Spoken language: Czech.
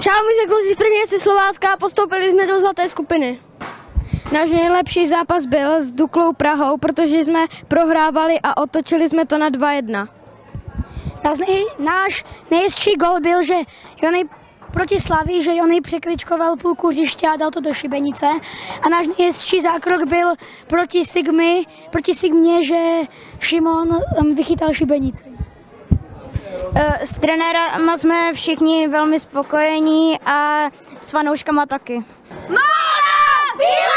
Čau, my jsme kluci z první si Slovácka a postoupili jsme do zlaté skupiny. Náš nejlepší zápas byl s Duklou Prahou, protože jsme prohrávali a otočili jsme to na 2-1. Náš, nej, náš nejhezčí gol byl, že Jonej proti Slaví, že Jonej překličkoval půlku hřiště a dal to do šibenice. A náš nejhezčí zákrok byl proti Sigmy, proti Sigmě, že Šimon vychytal šibenici. Eh, S trenérama jsme všichni velmi spokojení a s fanouškama taky. Modrá, bílá!